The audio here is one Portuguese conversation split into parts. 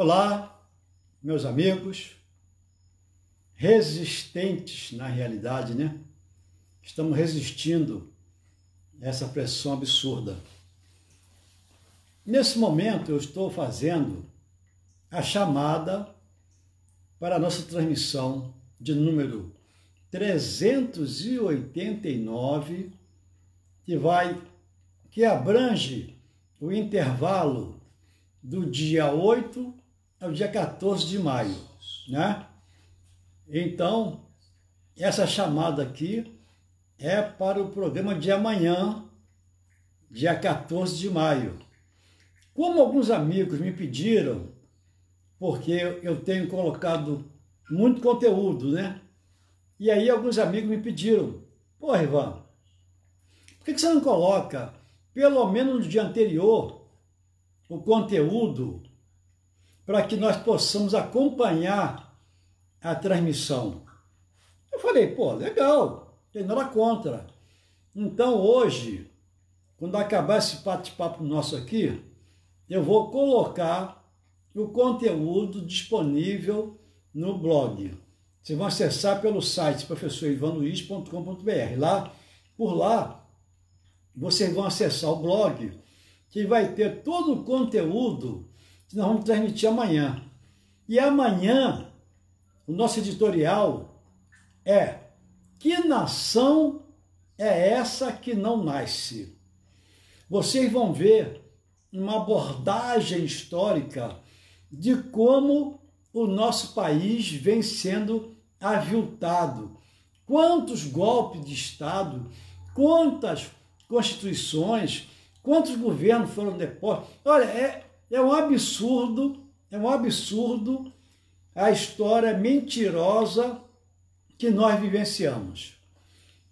Olá, meus amigos, resistentes na realidade, né? Estamos resistindo a essa pressão absurda. Nesse momento, eu estou fazendo a chamada para a nossa transmissão de número 389, que vai, que abrange o intervalo do dia 8 ao dia 14 de maio, né? Então, essa chamada aqui é para o programa de amanhã, dia 14 de maio. Como alguns amigos me pediram, porque eu tenho colocado muito conteúdo, né? E aí alguns amigos me pediram, pô, Ivan, por que você não coloca, pelo menos no dia anterior, o conteúdo para que nós possamos acompanhar a transmissão? Eu falei, pô, legal, tem nada contra. Então hoje, quando acabar esse bate-papo nosso aqui, eu vou colocar o conteúdo disponível no blog. Vocês vão acessar pelo site professorivanluiz.com.br. Lá, por lá, vocês vão acessar o blog, que vai ter todo o conteúdo nós vamos transmitir amanhã. E amanhã, o nosso editorial é Que nação é essa que não nasce? Vocês vão ver uma abordagem histórica de como o nosso país vem sendo aviltado. Quantos golpes de Estado, quantas constituições, quantos governos foram depostos. Olha, é, é um absurdo, é um absurdo a história mentirosa que nós vivenciamos.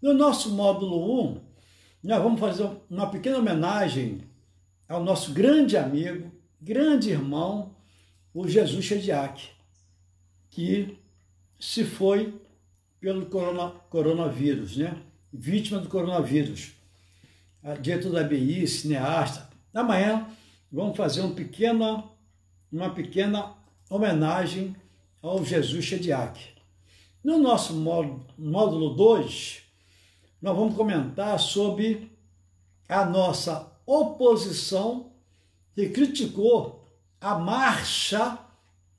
No nosso módulo 1, nós vamos fazer uma pequena homenagem ao nosso grande amigo, grande irmão, o Jesus Shediak, que se foi pelo corona, coronavírus, né? vítima do coronavírus. Diretor da BI, cineasta. Amanhã vamos fazer um pequena, uma pequena homenagem ao Jesus Shediak. No nosso módulo 2, nós vamos comentar sobre a nossa oposição que criticou a marcha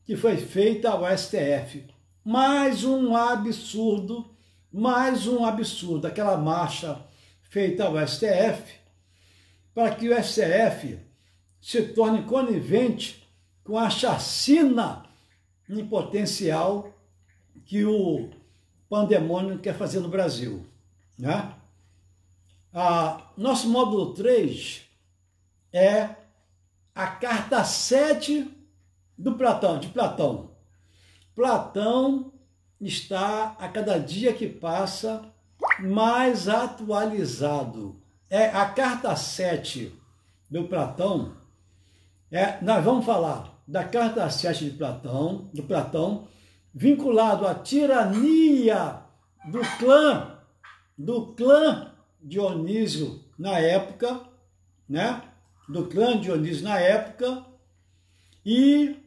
que foi feita ao STF. Mais um absurdo, mais um absurdo, aquela marcha feita ao STF, para que o STF se torne conivente com a chacina em potencial que o pandemônio quer fazer no Brasil. Né? Ah, nosso módulo 3 é a carta 7 do Platão, de Platão. Platão está a cada dia que passa mais atualizado. É a carta 7 do Platão. É, nós vamos falar da carta 7 de Platão, do Platão, vinculado à tirania do clã, do clã Dionísio na época, né? Do clã Dionísio na época, e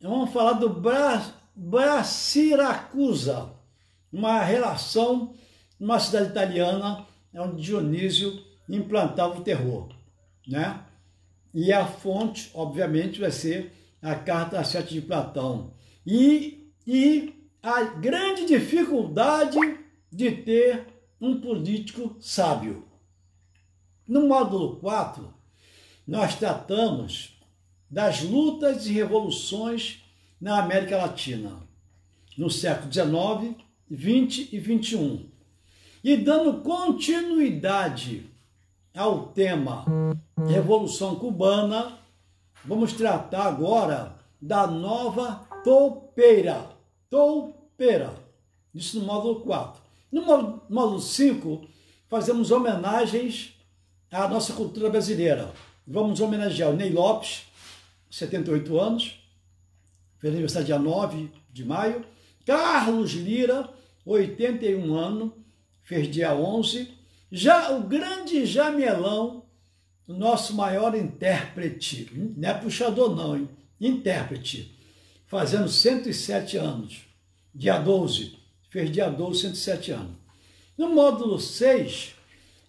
vamos falar do Bra Braciracusa, uma relação numa cidade italiana onde Dionísio implantava o terror, né? E a fonte, obviamente, vai ser a Carta 7 de Platão. E, e a grande dificuldade de ter um político sábio. No módulo 4, nós tratamos das lutas e revoluções na América Latina, no século XIX, XX e XXI. E dando continuidade ao tema Revolução Cubana, vamos tratar agora da nova toupeira. Toupeira. Isso no módulo 4. No módulo 5, fazemos homenagens à nossa cultura brasileira. Vamos homenagear o Ney Lopes, 78 anos, fez aniversário dia 9 de maio. Carlos Lira, 81 anos, fez dia 11. Já o grande Jamelão, nosso maior intérprete, não é puxador não, hein? intérprete, fazendo 107 anos. Dia 12, fez dia 12, 107 anos. No módulo 6,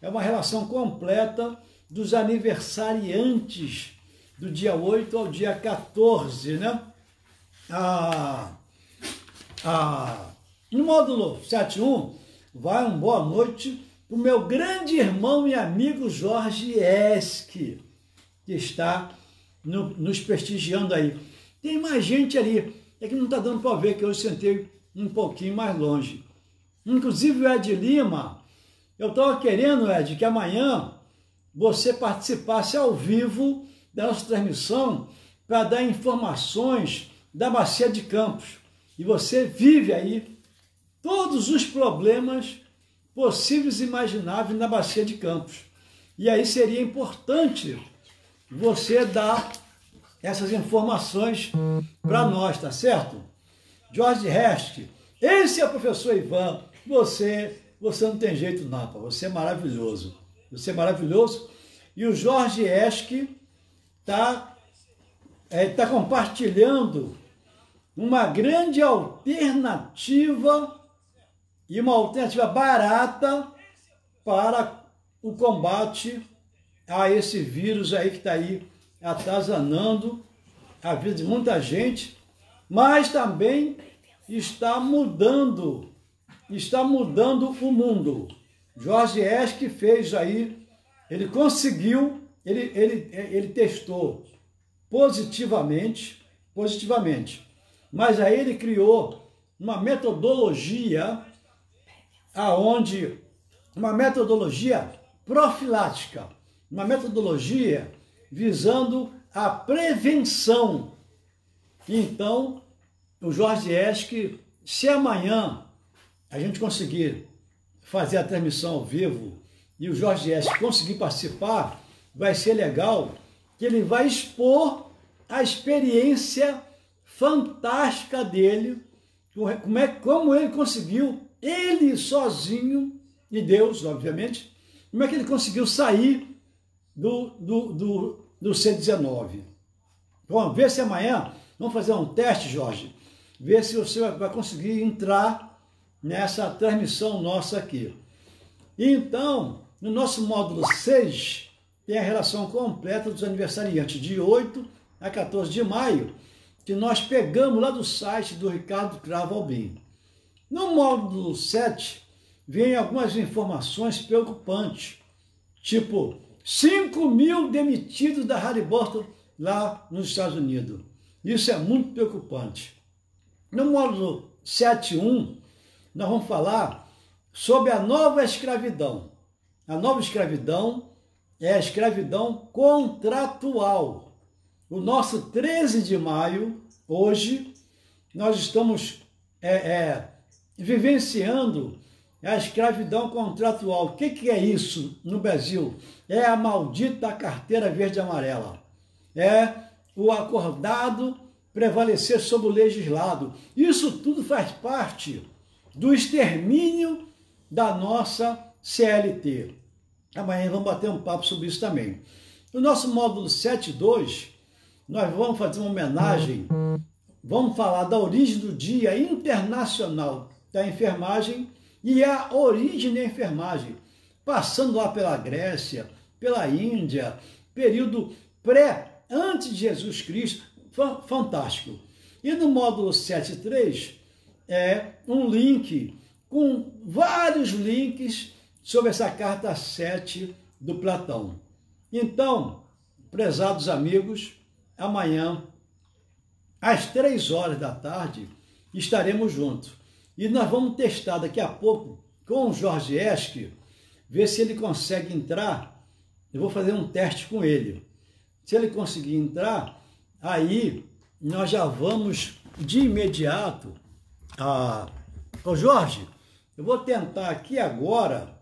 é uma relação completa dos aniversariantes do dia 8 ao dia 14, né? Ah, ah, no módulo 7.1, vai um boa noite o meu grande irmão e amigo Jorge Esque, que está no, nos prestigiando aí. Tem mais gente ali, é que não está dando para ver que eu sentei um pouquinho mais longe. Inclusive o Ed Lima, eu estava querendo, Ed, que amanhã você participasse ao vivo da nossa transmissão para dar informações da Bacia de Campos. E você vive aí todos os problemas possíveis e imagináveis na Bacia de Campos. E aí seria importante você dar essas informações para nós, tá certo? Jorge Rest, esse é o professor Ivan. Você, você não tem jeito não, você é maravilhoso. Você é maravilhoso. E o Jorge Esque está é, tá compartilhando uma grande alternativa e uma alternativa barata para o combate a esse vírus aí que está aí atazanando a vida de muita gente, mas também está mudando, está mudando o mundo. Jorge Esque fez aí, ele conseguiu, ele, ele, ele testou positivamente, positivamente, mas aí ele criou uma metodologia aonde uma metodologia profilática, uma metodologia visando a prevenção. Então, o Jorge Esque, se amanhã a gente conseguir fazer a transmissão ao vivo e o Jorge S. conseguir participar, vai ser legal que ele vai expor a experiência fantástica dele, como, é, como ele conseguiu, ele sozinho, e Deus, obviamente, como é que ele conseguiu sair do, do, do, do C19. Vamos ver se amanhã, vamos fazer um teste, Jorge, ver se você vai conseguir entrar nessa transmissão nossa aqui. Então, no nosso módulo 6, tem a relação completa dos aniversariantes de 8 a 14 de maio, que nós pegamos lá do site do Ricardo Cravo Albim. No módulo 7, vem algumas informações preocupantes, tipo 5 mil demitidos da Halliburton lá nos Estados Unidos. Isso é muito preocupante. No módulo 7.1, nós vamos falar sobre a nova escravidão. A nova escravidão é a escravidão contratual. O nosso 13 de maio, hoje, nós estamos é, é, vivenciando a escravidão contratual. O que, que é isso no Brasil? É a maldita carteira verde e amarela. É o acordado prevalecer sobre o legislado. Isso tudo faz parte do extermínio da nossa CLT. Amanhã vamos bater um papo sobre isso também. No nosso módulo 7.2, nós vamos fazer uma homenagem, vamos falar da origem do Dia Internacional da Enfermagem e a origem da enfermagem, passando lá pela Grécia, pela Índia, período pré, antes de Jesus Cristo, fantástico. E no módulo 7.3, é um link com vários links sobre essa carta 7 do Platão. Então, prezados amigos, amanhã, às três horas da tarde, estaremos juntos. E nós vamos testar daqui a pouco com o Jorge Esque, ver se ele consegue entrar. Eu vou fazer um teste com ele. Se ele conseguir entrar, aí nós já vamos de imediato ah, ô Jorge, eu vou tentar aqui agora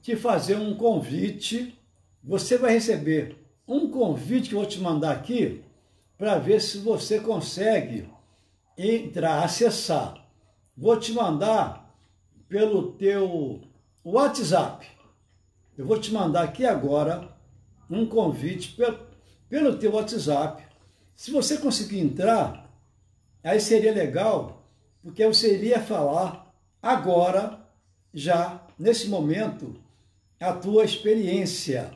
te fazer um convite. Você vai receber um convite que eu vou te mandar aqui para ver se você consegue entrar, acessar. Vou te mandar pelo teu WhatsApp. Eu vou te mandar aqui agora um convite pelo, pelo teu WhatsApp. Se você conseguir entrar, aí seria legal, porque você iria falar agora, já nesse momento, a tua experiência.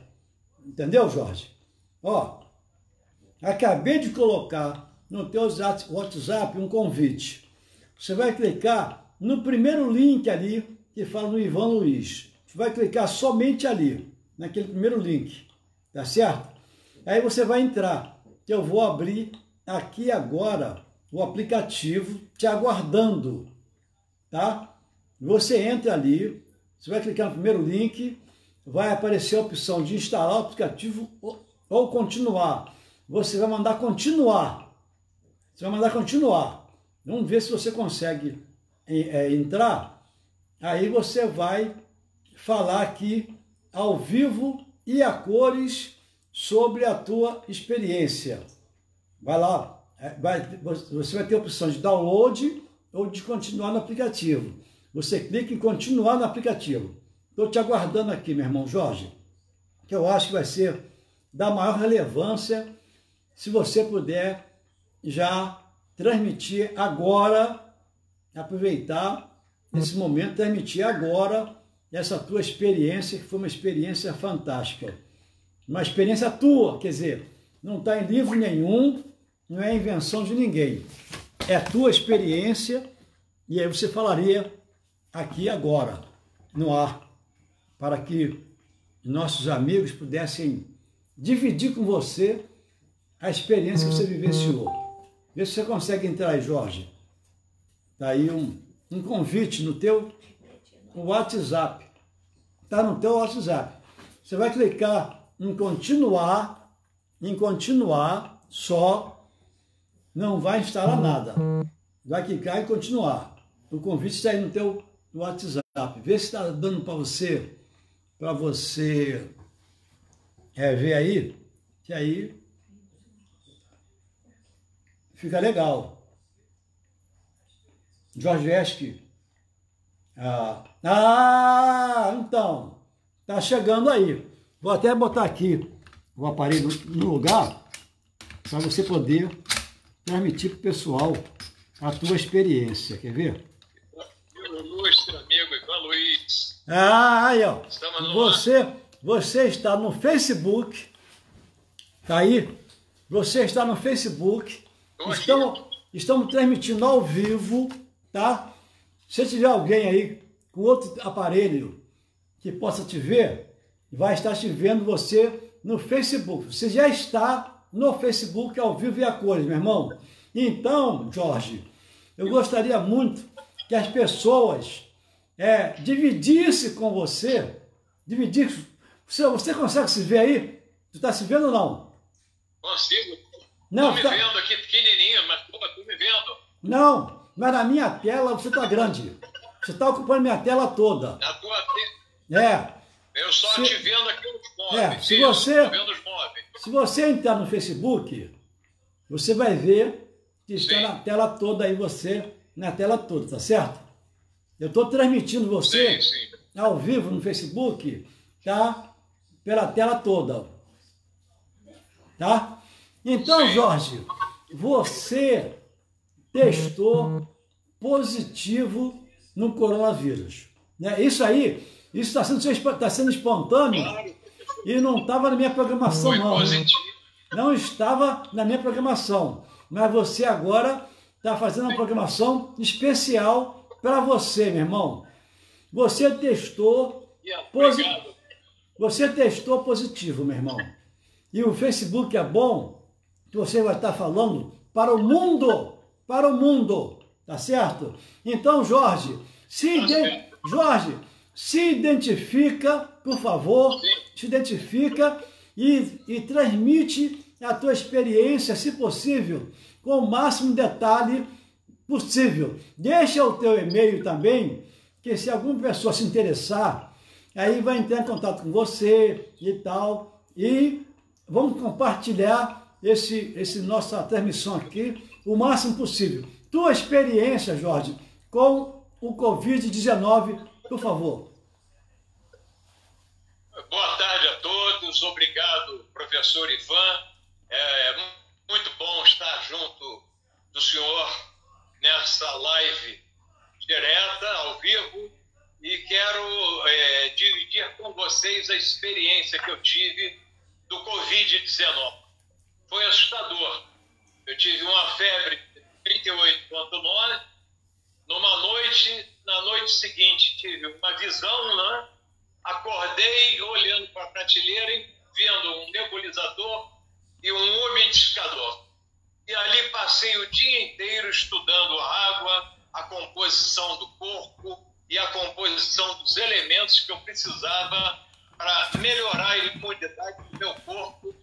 Entendeu, Jorge? Ó, acabei de colocar no teu WhatsApp um convite. Você vai clicar no primeiro link ali que fala no Ivan Luiz. Você vai clicar somente ali, naquele primeiro link, tá certo? Aí você vai entrar, eu vou abrir aqui agora o aplicativo te aguardando, tá? Você entra ali, você vai clicar no primeiro link, vai aparecer a opção de instalar o aplicativo ou continuar. Você vai mandar continuar. Você vai mandar continuar. Vamos ver se você consegue é, entrar. Aí você vai falar aqui ao vivo e a cores sobre a tua experiência. Vai lá, é, vai, você vai ter a opção de download ou de continuar no aplicativo. Você clica em continuar no aplicativo. Estou te aguardando aqui, meu irmão Jorge, que eu acho que vai ser da maior relevância se você puder já transmitir agora, aproveitar esse momento, transmitir agora essa tua experiência, que foi uma experiência fantástica. Uma experiência tua, quer dizer, não está em livro nenhum, não é invenção de ninguém. É a tua experiência e aí você falaria aqui agora, no ar para que nossos amigos pudessem dividir com você a experiência que você vivenciou. Vê se você consegue entrar aí, Jorge. Está aí um, um convite no teu WhatsApp. Está no teu WhatsApp. Você vai clicar em continuar, em continuar só, não vai instalar nada. Vai clicar em continuar. O convite está aí no teu WhatsApp. Vê se está dando para você para você é, ver aí, que aí fica legal. Jorge Esque. Ah, ah, então, tá chegando aí. Vou até botar aqui o aparelho no lugar para você poder transmitir para o pessoal a tua experiência. Quer ver? Ilustre amigo Ivan Luiz. Ah, aí, ó. Você, você está no Facebook. Tá aí? Você está no Facebook. Estamos, estamos transmitindo ao vivo, tá? Se tiver alguém aí com outro aparelho que possa te ver, vai estar te vendo você no Facebook. Você já está no Facebook ao vivo e a cores, meu irmão. Então, Jorge, eu gostaria muito que as pessoas é, dividisse com você, dividir. Você, você consegue se ver aí? Tu está se vendo ou não? Consigo. Não, tô me tá... vendo aqui pequenininho, mas estou me vendo. Não, mas na minha tela você está grande. Você está ocupando minha tela toda. Na tua tela? É. Eu só se... te vendo aqui os móveis. É, se você, se você entrar no Facebook, você vai ver que está Sim. na tela toda aí, você na tela toda, tá certo? Eu estou transmitindo você sim, sim. ao vivo no Facebook, tá? Pela tela toda. Tá? Então, Jorge, você testou positivo no coronavírus. Né? Isso aí, isso está sendo, tá sendo espontâneo e não estava na minha programação, Foi não. Positivo. Não estava na minha programação. Mas você agora está fazendo uma programação especial para você, meu irmão. Você testou positivo. Você testou positivo, meu irmão. E o Facebook é bom que você vai estar falando para o mundo, para o mundo, tá certo? Então, Jorge, se ide... Jorge, se identifica, por favor, se identifica e, e transmite a tua experiência, se possível, com o máximo detalhe possível. Deixa o teu e-mail também, que se alguma pessoa se interessar, aí vai entrar em contato com você e tal, e vamos compartilhar esse, esse nossa transmissão aqui o máximo possível. Tua experiência, Jorge, com o Covid-19, por favor. Boa tarde a todos, obrigado, professor Ivan. É muito bom estar junto do senhor nessa live direta, ao vivo, e quero é, dividir com vocês a experiência que eu tive do Covid-19. Foi assustador. Eu tive uma febre de 38,9. Numa noite, na noite seguinte, tive uma visão, né? Acordei olhando para a prateleira e vendo um nebulizador e um umidificador. E ali passei o dia inteiro estudando a água, a composição do corpo e a composição dos elementos que eu precisava para melhorar a imunidade do meu corpo,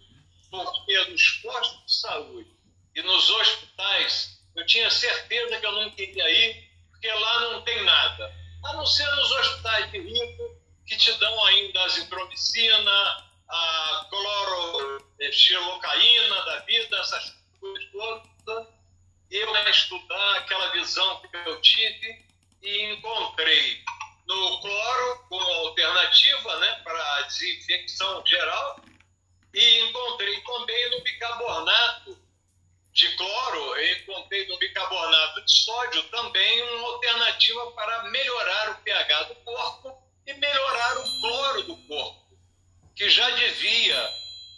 porque nos postos de saúde e nos hospitais eu tinha certeza que eu não queria ir, porque lá não tem nada. A não ser nos hospitais de rico, que te dão ainda azitromicina, a cloroxilocaína da vida, essas coisas todas. Eu a estudar aquela visão que eu tive e encontrei no cloro como alternativa né, para desinfecção geral e encontrei também no bicarbonato de cloro, encontrei no bicarbonato de sódio também uma alternativa para melhorar o pH do corpo e melhorar o cloro do corpo, que já devia,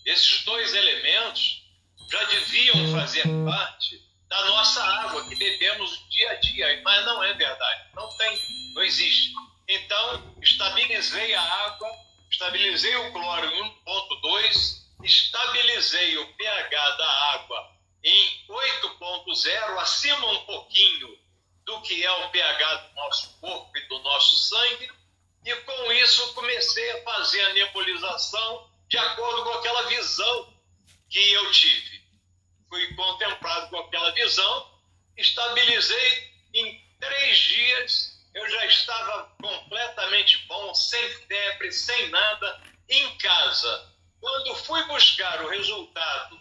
esses dois elementos já deviam fazer parte da nossa água que bebemos dia a dia, mas não é verdade, não tem, não existe. Então, estabilizei a água, estabilizei o cloro em 1.2, estabilizei o pH da água em 8.0, acima um pouquinho do que é o pH do nosso corpo e do nosso sangue, e com isso comecei a fazer a nebulização de acordo com aquela visão que eu tive. Fui contemplado com aquela visão, estabilizei em três dias, eu já estava completamente bom, sem febre, sem nada, em casa. Quando fui buscar o resultado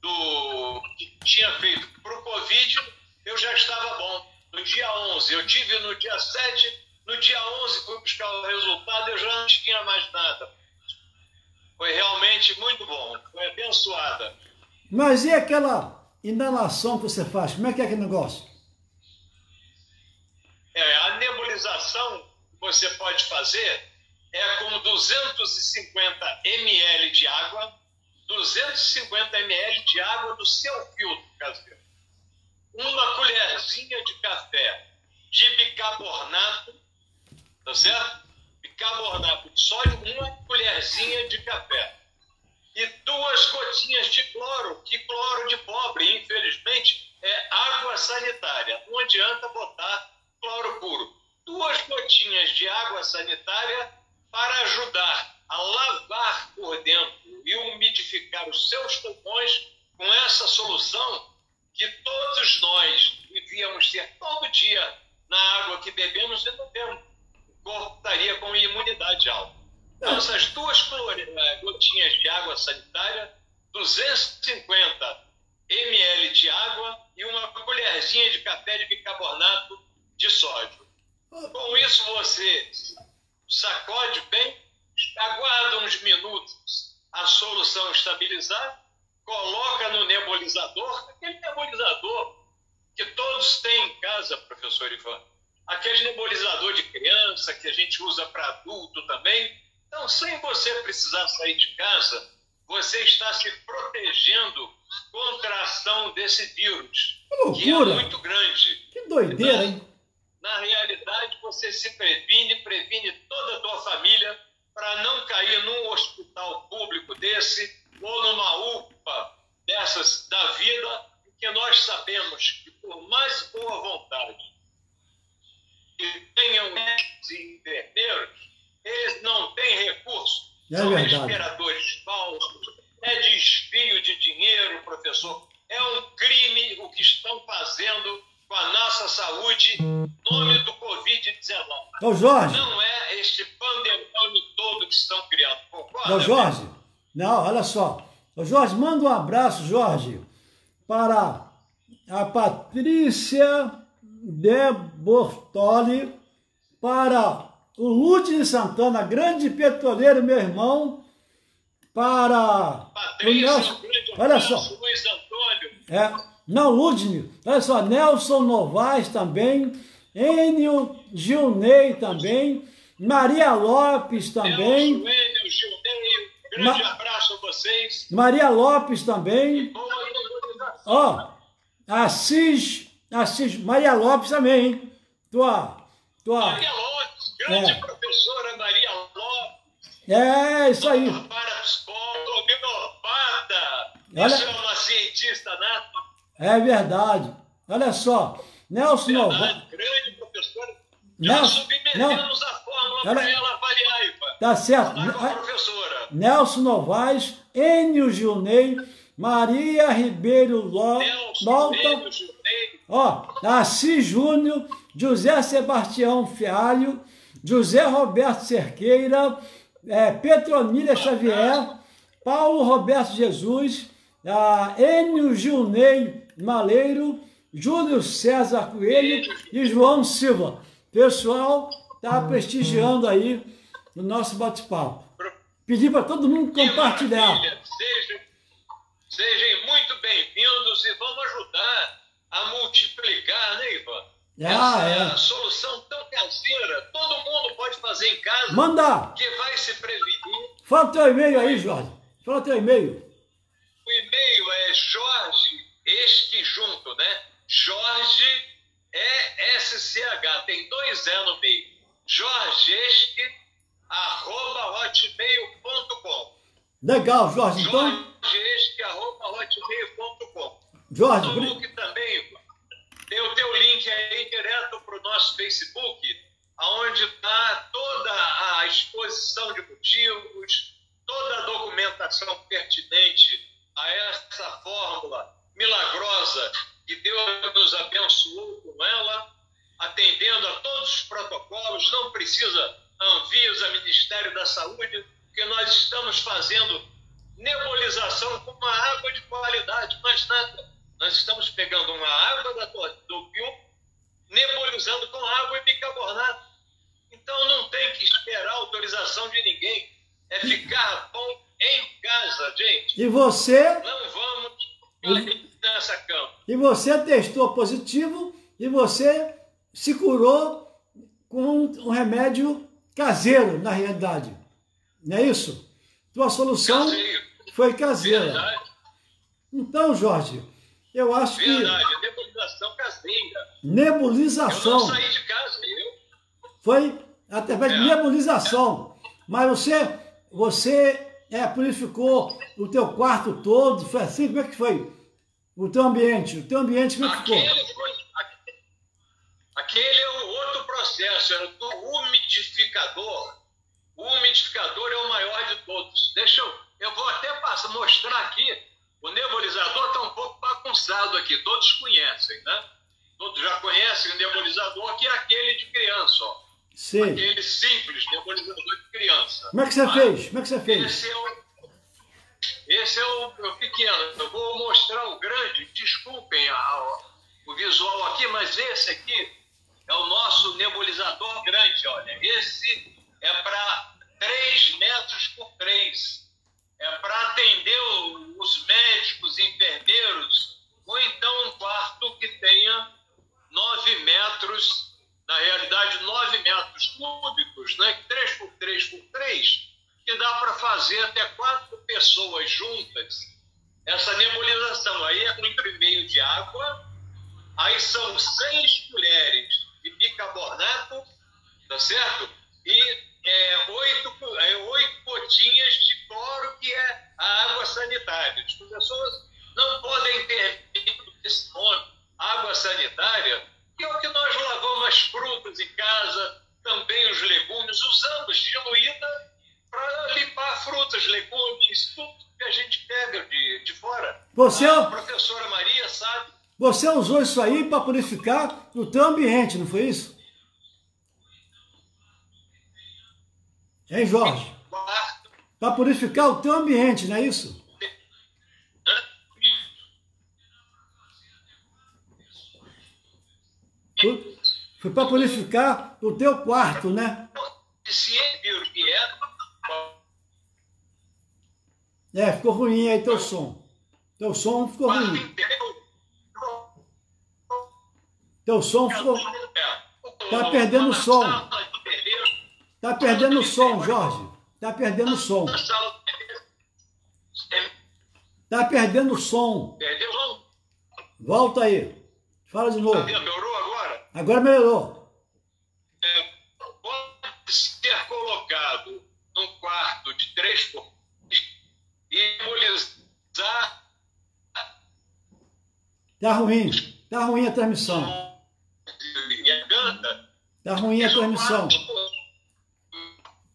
do que tinha feito para o Covid, eu já estava bom. No dia 11, eu tive no dia 7, no dia 11 fui buscar o resultado, eu já não tinha mais nada. Foi realmente muito bom, foi abençoada. Mas e aquela inalação que você faz? Como é que é aquele negócio? É, a nebulização que você pode fazer é com 250 ml de água 250 ml de água do seu filtro caseiro, uma colherzinha de café de bicarbonato, tá certo? Bicarbonato de sódio, uma colherzinha de café. E duas gotinhas de cloro, que cloro de pobre, infelizmente, é água sanitária. Não adianta botar cloro puro. Duas gotinhas de água sanitária para ajudar a lavar por dentro e umidificar os seus pulmões com essa solução que todos nós devíamos ter todo dia na água que bebemos e não temos. O corpo estaria com imunidade alta. Então, essas duas eh, gotinhas de água sanitária, 250 ml de água e uma colherzinha de café de bicarbonato de sódio. Com isso, você sacode bem aguarda uns minutos a solução estabilizar, coloca no nebulizador, aquele nebulizador que todos têm em casa, professor Ivan, aquele nebulizador de criança que a gente usa para adulto também. Então, sem você precisar sair de casa, você está se protegendo contra a ação desse vírus, que, que é muito grande. Que doideira, hein? Na realidade, você se previne, previne toda a tua família para não cair num hospital público desse ou numa UPA dessas da vida, que nós sabemos que, por mais boa vontade que tenham médicos e enfermeiros, eles não têm recurso. É São verdade. respiradores falsos, é desvio de dinheiro, professor. É um crime o que estão fazendo com a nossa saúde, nome do Covid-19. Ô Jorge. Não é este que estão criando. Concorda? Ô Jorge, não, olha só. Ô Jorge, manda um abraço, Jorge, para a Patrícia de Bortoli, para o Lúcio Santana, grande petroleiro, meu irmão, para Patrícia, o Nelson, olha só. Luiz Antônio. É, não, Ludmil, olha só, Nelson Novaes também, Enio Gilney também, Maria Lopes também. Nelson, Enio, Gilneio, grande Ma- abraço a vocês. Maria Lopes também. Ó, Assis, Assis, Maria Lopes também, hein? Tua, tua, Maria Lopes, grande É. professora Maria Lopes. é isso aí. Para. Olha- Isso é uma cientista nata. É verdade. Olha só, Nelson Verdade, grande professora. A fórmula Olha- para ela avaliar, Iva. tá certo. Professora. Nelson Novaes, Enio Gilney, Maria Ribeiro Lo- Nelson, ó, Assis Júnior, José Sebastião Fialho, José Roberto Cerqueira, é, Petronília Xavier, Paulo Roberto Jesus, a Enio Gilney Maleiro, Júlio César Coelho e João Silva. Pessoal, tá prestigiando aí o nosso bate-papo. Pedir para todo mundo compartilhar. Sejam, sejam muito bem-vindos e vamos ajudar a multiplicar, né, Ivan? Ah, Essa é. solução tão caseira, todo mundo pode fazer em casa, Manda! que vai se prevenir. Fala teu e-mail aí, Jorge. Fala teu e-mail. O e-mail é Jorge, este junto, né? Jorge E-S-C-H, tem dois E no meio. Jorge este, arroba hotmail.com. Legal, Jorge. Então, arroba hotmail.com. Jorge, Facebook também, tem o teu link aí direto para o nosso Facebook, onde está toda a exposição de motivos, toda a documentação pertinente a essa fórmula milagrosa que Deus nos abençoou com ela, atendendo a todos os protocolos, não precisa Anvisa, Ministério da Saúde, porque nós estamos fazendo nebulização com uma água de qualidade, mais nada. Nós estamos pegando uma água da, do Pio, nebulizando com água e bicarbonato. Então não tem que esperar autorização de ninguém. É ficar bom em casa, gente. e você, Não vamos nessa cama. e você testou positivo e você se curou com um remédio caseiro, na realidade. Não é isso? Tua solução Caseiro. foi caseira. Verdade, Então, Jorge, eu acho que verdade. Nebulização caseira. Eu nebulização não saí de casa, eu. foi através de É. nebulização. Mas você, você é, purificou o teu quarto todo, foi assim? Como é que foi? O teu ambiente, o teu ambiente como é que ficou? Aquele, foi, aquele é um outro processo, era do umidificador. O umidificador é o maior de todos. Deixa eu. Eu vou até passar, mostrar aqui. O nebulizador está um pouco bagunçado aqui, todos conhecem, né? Todos já conhecem o nebulizador, que é aquele de criança, ó. Sei. Aquele simples nebulizador de criança. Como é que você Tá? fez? Como é que você fez? Esse é o, esse é o, o pequeno. Eu vou mostrar o grande. Desculpem a- a- o visual aqui, mas esse aqui é o nosso nebulizador grande. Olha, esse é para 3 metros por 3. É para atender os médicos, enfermeiros, ou então um quarto que tenha 9 metros, na realidade 9 metros cúbicos, né? 3 por 3 por 3, que dá para fazer até quatro pessoas juntas essa nebulização. Aí é um litro e meio de água, aí são seis colheres de bicarbonato, tá certo? E é, oito, co- é, oito gotinhas de cloro, que é a água sanitária. As pessoas não podem ter medo desse nome, água sanitária, que é o que nós lavamos as frutas em casa, também os legumes, usamos diluída para limpar frutas, legumes, tudo que a gente pega de, de fora. Você- A professora Maria sabe. Você usou isso aí para purificar o teu ambiente, não foi isso? Hein, Jorge? Para purificar o teu ambiente, não é isso? Foi- para purificar o teu quarto, né? é, É, ficou ruim aí teu som. Teu som ficou ruim. Teu som ficou. é, Tá perdendo o som. beleza, Tá perdendo o som, Jorge. Tá perdendo o som. Tá perdendo o som. Volta aí. Fala de novo. Melhorou agora? Agora melhorou. É, pode ser colocado num quarto de três por e embolizar. Tá ruim. Tá ruim a transmissão. Tá ruim a transmissão.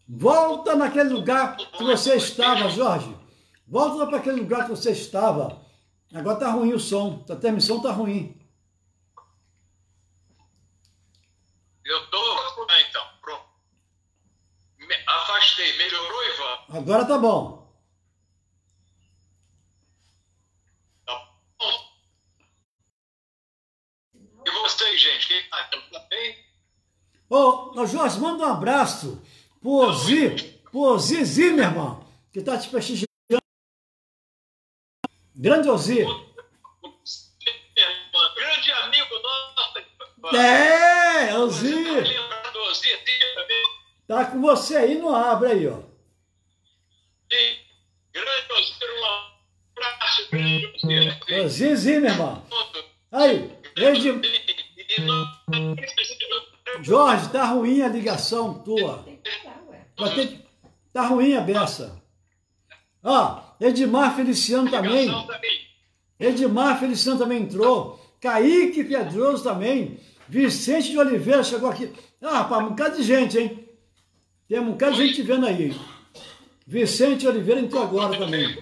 Volta naquele lugar que você estava, Jorge. Volta para aquele lugar que você estava. Agora tá ruim o som. A transmissão tá ruim. Eu tô. Ah, então, pronto. Afastei. Melhorou, Ivan? Agora tá bom. Tá bom. Vocês, gente? Quem tá, tá bem? Ô, ô Jorge, manda um abraço pro Ozi, pro Ozi Zimmermann, que tá te prestigiando. Grande Ozi. Grande amigo nosso. É, Ozi. Tá com você aí, não abre aí, ó. Sim. Grande Ozi, um abraço, grande Ozi. Ozi Zimmermann. Aí, Ed... Jorge, tá ruim a ligação tua. Ter... Tá ruim a beça. Ó, Edmar Feliciano também. Edmar Feliciano também entrou. Kaique Pedroso também. Vicente de Oliveira chegou aqui. Ah, rapaz, um bocado de gente, hein? Tem um bocado de gente vendo aí. Vicente Oliveira entrou agora também.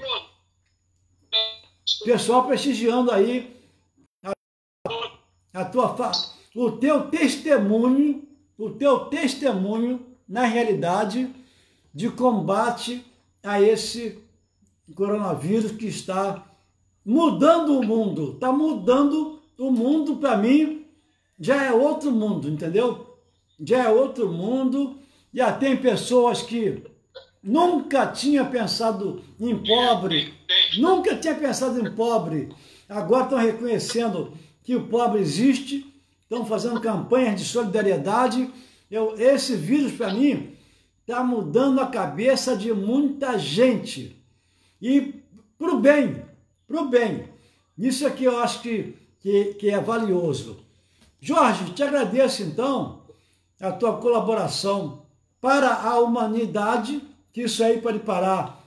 Pessoal prestigiando aí a tua o teu testemunho, o teu testemunho na realidade de combate a esse coronavírus que está mudando o mundo, está mudando o mundo para mim, já é outro mundo, entendeu? Já é outro mundo, já tem pessoas que nunca tinha pensado em pobre, nunca tinha pensado em pobre, agora estão reconhecendo que o pobre existe, estão fazendo campanhas de solidariedade. Eu, esse vírus, para mim, está mudando a cabeça de muita gente. E para o bem, para o bem. Isso aqui eu acho que, que, que é valioso. Jorge, te agradeço então a tua colaboração para a humanidade, que isso aí pode parar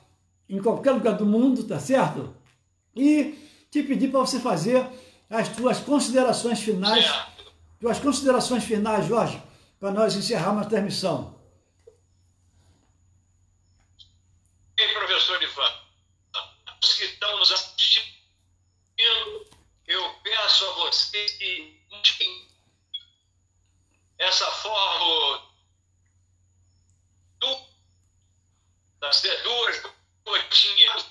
em qualquer lugar do mundo, tá certo? E te pedir para você fazer as tuas considerações finais, tuas considerações finais, Jorge, para nós encerrarmos a transmissão. Ei, professor Ivan, que estão nos assistindo, eu peço a vocês que essa forma do, das duas gotinhas.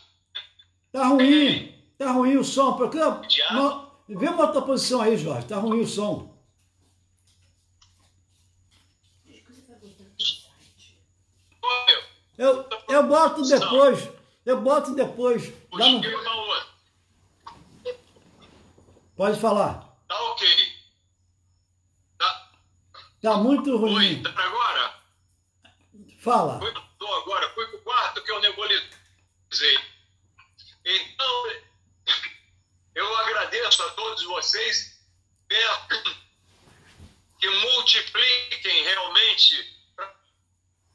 Tá ruim, tá ruim o som. Porque, não, vê uma outra posição aí, Jorge. Tá ruim o som. Eu, eu boto depois. Eu boto depois. Lá no... Pode falar. Tá ok. Tá, tá muito ruim. Oi, tá agora? Fala. Fui, tô agora, fui pro quarto que eu nebulizei. Então, eu agradeço a todos vocês que multipliquem realmente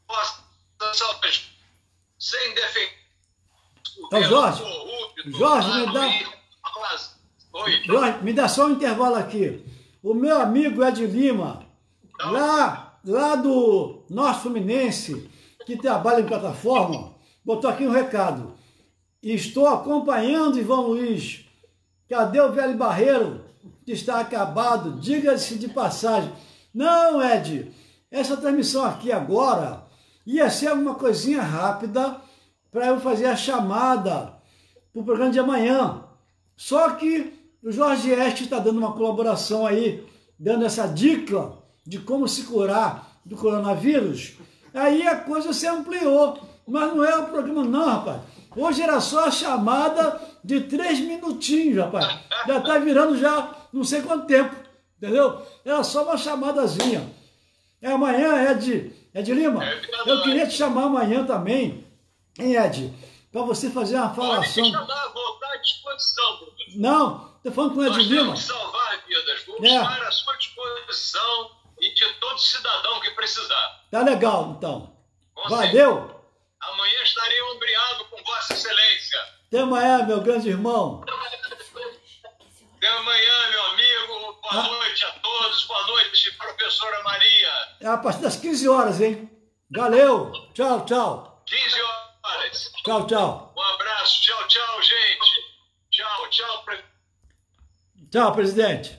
nossas sem defender então, Jorge, Jorge, me dá. Jorge, me dá só um intervalo aqui. O meu amigo Ed Lima, lá, lá do Norte Fluminense, que trabalha em plataforma, botou aqui um recado. Estou acompanhando Ivan Luiz. Cadê o velho Barreiro? Que está acabado. Diga-se de passagem. Não, Ed, essa transmissão aqui agora ia ser alguma coisinha rápida para eu fazer a chamada para o programa de amanhã. Só que o Jorge Este está dando uma colaboração aí, dando essa dica de como se curar do coronavírus. Aí a coisa se ampliou, mas não é o programa não, rapaz. Hoje era só a chamada de três minutinhos, rapaz. Já está virando já não sei quanto tempo, entendeu? Era só uma chamadazinha. Amanhã é Ed Lima, É verdade. eu queria te chamar amanhã também, hein, Ed? Para você fazer uma Pode falação. chamar, vou estar à disposição, professor. Não, tô falando com o Ed Nós Lima. que salvar vidas. Vou É. estar à sua disposição e de todo cidadão que precisar. Tá legal, então. Com Valeu. Amanhã estarei ombreado com Vossa Excelência. Até amanhã, meu grande irmão. Até amanhã, meu amigo. Boa Ah. noite a todos. Boa noite, professora Maria. É a partir das 15 horas, hein? Valeu. Tchau, tchau. 15 horas. Tchau, tchau. Um abraço. Tchau, tchau, gente. Tchau, tchau. pre- Tchau, presidente.